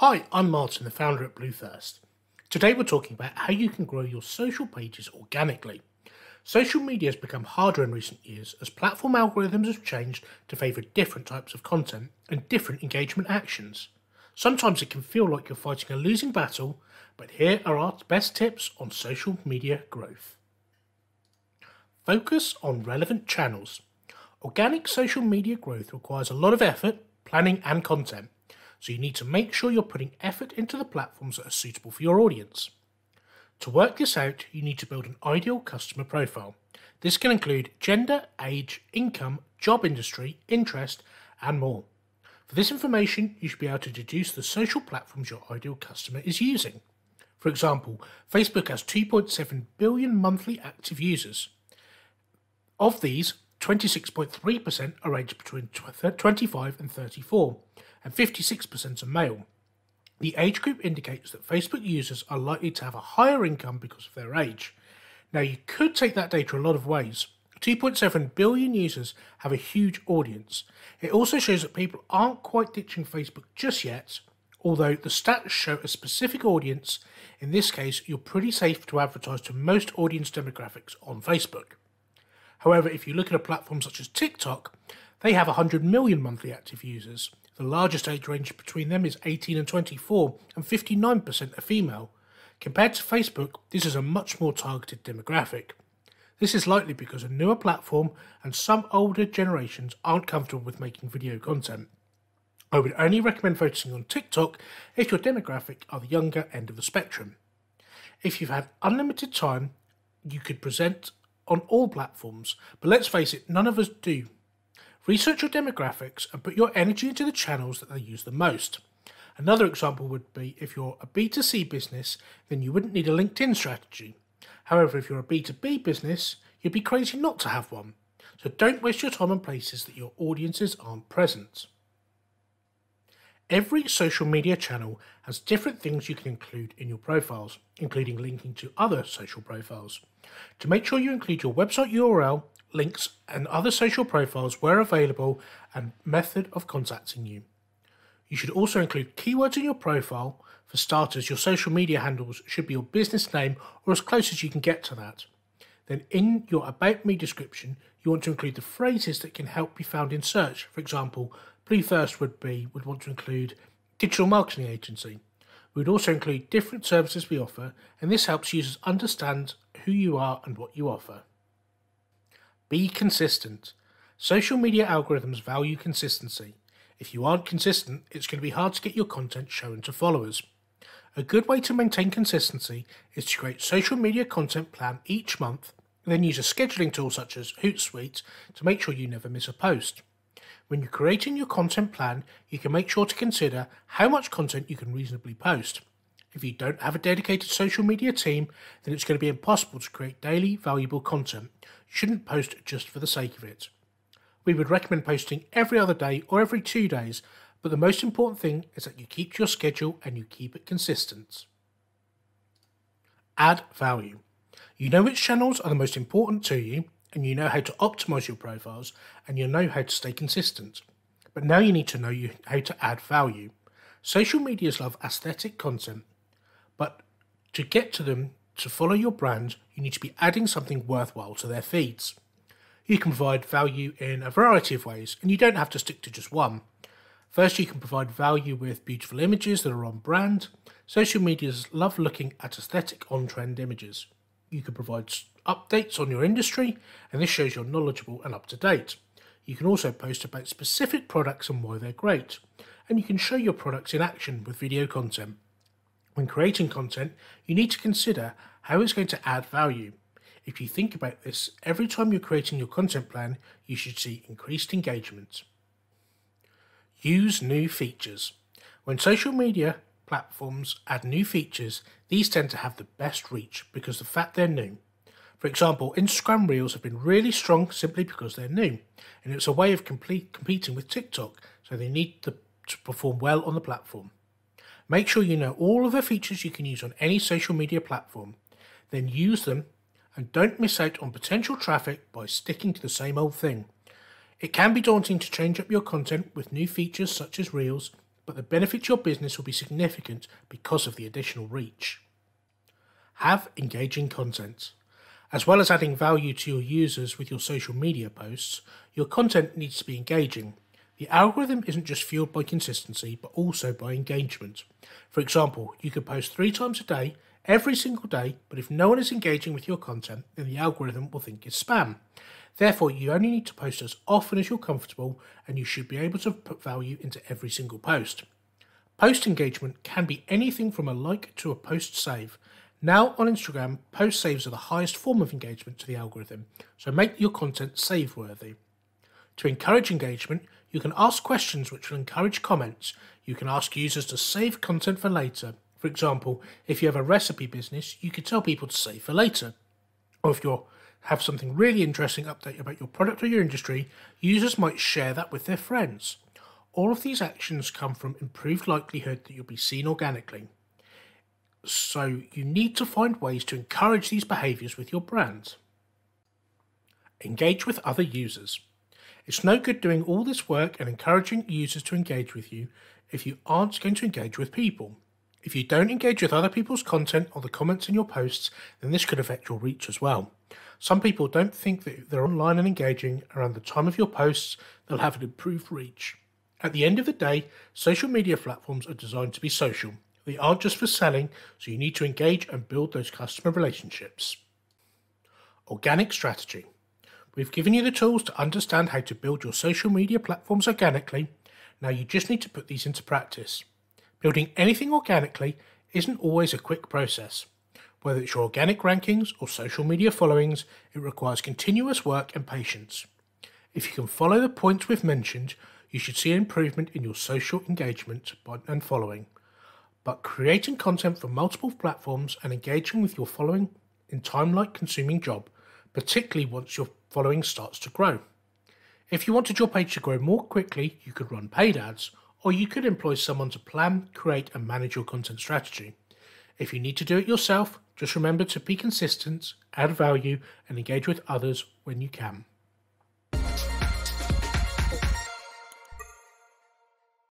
Hi, I'm Martin, the founder at Bluethirst. Today we're talking about how you can grow your social pages organically. Social media has become harder in recent years as platform algorithms have changed to favour different types of content and different engagement actions. Sometimes it can feel like you're fighting a losing battle, but here are our best tips on social media growth. Focus on relevant channels. Organic social media growth requires a lot of effort, planning, and content, so you need to make sure you're putting effort into the platforms that are suitable for your audience. To work this out, you need to build an ideal customer profile. This can include gender, age, income, job industry, interest, and more. For this information, you should be able to deduce the social platforms your ideal customer is using. For example, Facebook has 2.7 billion monthly active users. Of these, 26.3% are aged between 25 and 34, and 56% are male. The age group indicates that Facebook users are likely to have a higher income because of their age. Now, you could take that data a lot of ways. 2.7 billion users have a huge audience. It also shows that people aren't quite ditching Facebook just yet, although the stats show a specific audience. In this case, you're pretty safe to advertise to most audience demographics on Facebook. However, if you look at a platform such as TikTok, they have 100 million monthly active users. The largest age range between them is 18 and 24, and 59% are female. Compared to Facebook, this is a much more targeted demographic. This is likely because a newer platform and some older generations aren't comfortable with making video content. I would only recommend focusing on TikTok if your demographic are the younger end of the spectrum. If you've had unlimited time, you could present on all platforms, but let's face it, none of us do. Research your demographics and put your energy into the channels that they use the most. Another example would be if you're a B2C business, then you wouldn't need a LinkedIn strategy. However, if you're a B2B business, you'd be crazy not to have one. So don't waste your time on places that your audiences aren't present. Every social media channel has different things you can include in your profiles, including linking to other social profiles. To make sure you include your website URL, links, and other social profiles where available and method of contacting you. You should also include keywords in your profile. For starters, your social media handles should be your business name or as close as you can get to that. Then, in your About Me description, you want to include the phrases that can help be found in search. For example, Bluethirst would be would want to include digital marketing agency. We would also include different services we offer, and this helps users understand who you are and what you offer. Be consistent. Social media algorithms value consistency. If you aren't consistent, it's going to be hard to get your content shown to followers. A good way to maintain consistency is to create social media content plan each month, and then use a scheduling tool such as Hootsuite to make sure you never miss a post. When you're creating your content plan, you can make sure to consider how much content you can reasonably post. If you don't have a dedicated social media team, then it's going to be impossible to create daily valuable content. You shouldn't post just for the sake of it. We would recommend posting every other day or every two days, but the most important thing is that you keep your schedule and you keep it consistent. Add value. You know which channels are the most important to you, and you know how to optimize your profiles, and you know how to stay consistent. But now you need to know you, how to add value. Social medias love aesthetic content, but to get to them to follow your brand, you need to be adding something worthwhile to their feeds. You can provide value in a variety of ways, and you don't have to stick to just one. First, you can provide value with beautiful images that are on brand. Social medias love looking at aesthetic on trend images. You can provide updates on your industry, and this shows you're knowledgeable and up to date. You can also post about specific products and why they're great, and you can show your products in action with video content. When creating content, you need to consider how it's going to add value. If you think about this, every time you're creating your content plan, you should see increased engagement. Use new features. When social media platforms add new features, these tend to have the best reach because the fact they're new. For example, Instagram Reels have been really strong simply because they're new, and it's a way of complete, competing with TikTok, so they need to, to perform well on the platform. Make sure you know all of the features you can use on any social media platform. Then use them and don't miss out on potential traffic by sticking to the same old thing. It can be daunting to change up your content with new features such as Reels, but the benefit to your business will be significant because of the additional reach. Have engaging content. As well as adding value to your users with your social media posts, your content needs to be engaging. The algorithm isn't just fueled by consistency, but also by engagement. For example, you could post three times a day, every single day, but if no one is engaging with your content, then the algorithm will think it's spam. Therefore, you only need to post as often as you're comfortable, and you should be able to put value into every single post. Post engagement can be anything from a like to a post save. Now on Instagram, post saves are the highest form of engagement to the algorithm, so make your content save worthy. To encourage engagement, you can ask questions which will encourage comments. You can ask users to save content for later. For example, if you have a recipe business, you could tell people to save for later. Or if you have something really interesting update about your product or your industry, users might share that with their friends. All of these actions come from improved likelihood that you'll be seen organically. So you need to find ways to encourage these behaviours with your brand. Engage with other users. It's no good doing all this work and encouraging users to engage with you if you aren't going to engage with people. If you don't engage with other people's content or the comments in your posts, then this could affect your reach as well. Some people don't think that they're online and engaging around the time of your posts, they'll have an improved reach. At the end of the day, social media platforms are designed to be social. They aren't just for selling, so you need to engage and build those customer relationships. Organic strategy. We've given you the tools to understand how to build your social media platforms organically. Now you just need to put these into practice. Building anything organically isn't always a quick process. Whether it's your organic rankings or social media followings, it requires continuous work and patience. If you can follow the points we've mentioned, you should see improvement in your social engagement and following. But creating content for multiple platforms and engaging with your following in time like consuming job, particularly once your following starts to grow. If you wanted your page to grow more quickly, you could run paid ads, or you could employ someone to plan, create, and manage your content strategy. If you need to do it yourself, just remember to be consistent, add value, and engage with others when you can.